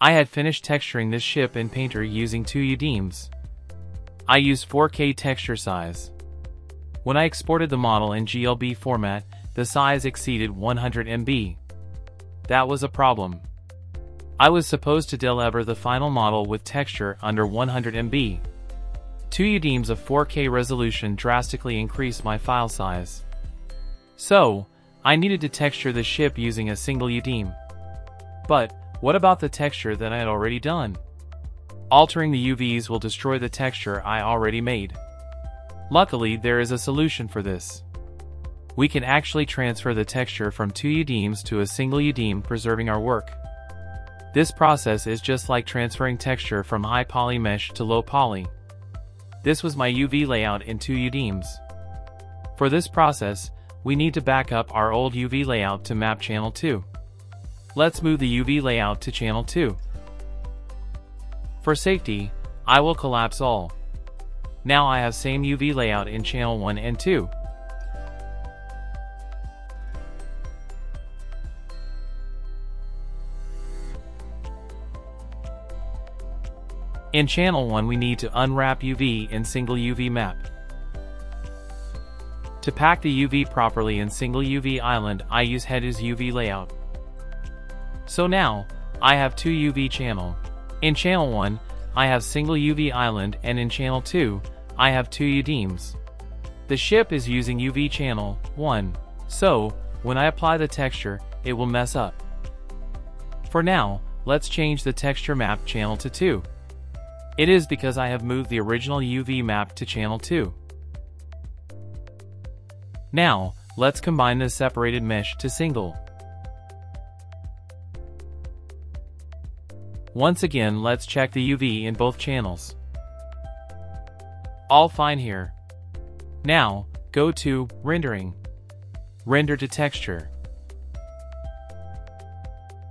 I had finished texturing this ship in Painter using two UDIMs. I used 4K texture size. When I exported the model in GLB format, the size exceeded 100 MB. That was a problem. I was supposed to deliver the final model with texture under 100 MB. Two UDIMs of 4K resolution drastically increased my file size. So, I needed to texture the ship using a single UDIM. But, what about the texture that I had already done? Altering the UVs will destroy the texture I already made. Luckily, there is a solution for this. We can actually transfer the texture from two UDIMs to a single UDIM preserving our work. This process is just like transferring texture from high poly mesh to low poly. This was my UV layout in two UDIMs. For this process, we need to back up our old UV layout to map channel 2. Let's move the UV layout to channel 2. For safety, I will collapse all. Now I have same UV layout in channel 1 and 2. In channel 1 we need to unwrap UV in single UV map. To pack the UV properly in single UV island I use Headus UV layout. So now, I have two UV channel. In channel 1, I have single UV island and in channel 2, I have two UDIMs. The ship is using UV channel 1, so, when I apply the texture, it will mess up. For now, let's change the texture map channel to 2. It is because I have moved the original UV map to channel 2. Now, let's combine the separated mesh to single. Once again let's check the UV in both channels. All fine here. Now, go to Rendering. Render to Texture.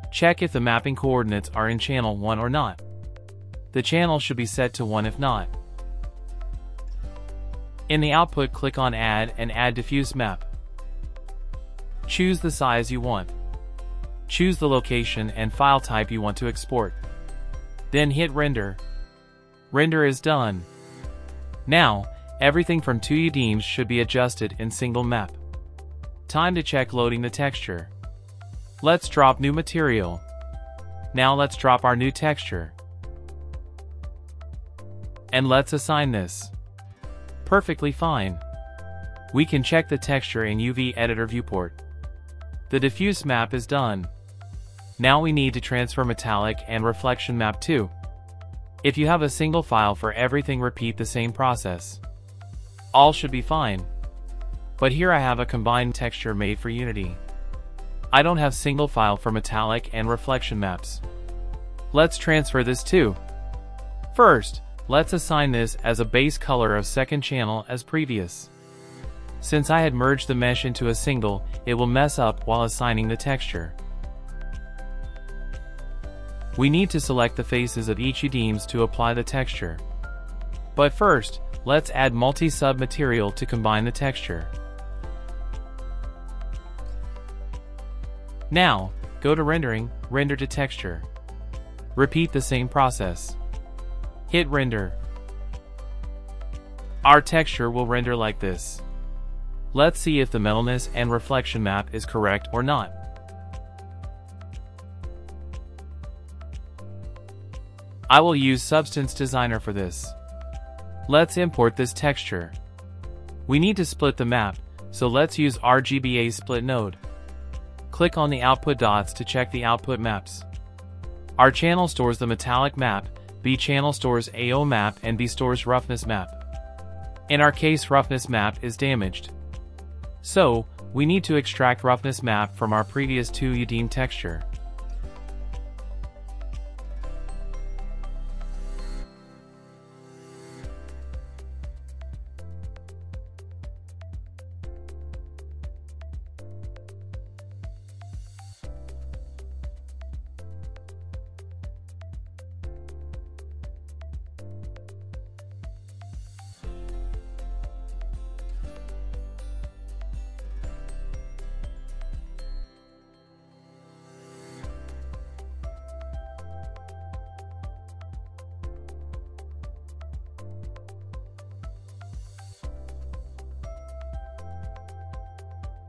Check if the mapping coordinates are in channel 1 or not. The channel should be set to 1 if not. In the output click on Add and add diffuse map. Choose the size you want. Choose the location and file type you want to export. Then hit render. Render is done. Now, everything from 2 UDIMs should be adjusted in single map. Time to check loading the texture. Let's drop new material. Now let's drop our new texture. And let's assign this. Perfectly fine. We can check the texture in UV Editor viewport. The diffuse map is done. Now we need to transfer metallic and reflection map too. If you have a single file for everything repeat the same process. All should be fine. But here I have a combined texture made for Unity. I don't have single file for metallic and reflection maps. Let's transfer this too. First, let's assign this as a base color of second channel as previous. Since I had merged the mesh into a single, it will mess up while assigning the texture. We need to select the faces of each UDIMs to apply the texture. But first, let's add multi-sub material to combine the texture. Now, go to Rendering, Render to Texture. Repeat the same process. Hit Render. Our texture will render like this. Let's see if the metalness and reflection map is correct or not. I will use Substance Designer for this. Let's import this texture. We need to split the map, so let's use RGBA split node. Click on the output dots to check the output maps. R channel stores the metallic map, B channel stores AO map and B stores roughness map. In our case roughness map is damaged. So, we need to extract roughness map from our previous 2 UDIM texture.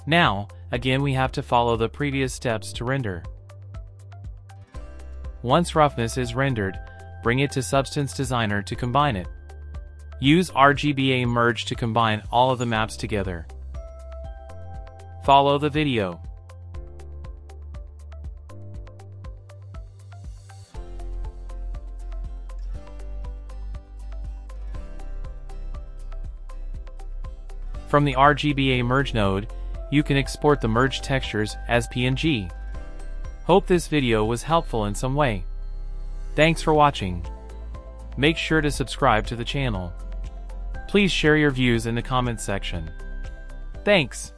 Now, again we have to follow the previous steps to render. Once roughness is rendered, bring it to Substance Designer to combine it. Use RGBA merge to combine all of the maps together. Follow the video. From the RGBA merge node, you can export the merged textures as PNG. Hope this video was helpful in some way. Thanks for watching. Make sure to subscribe to the channel. Please share your views in the comments section. Thanks.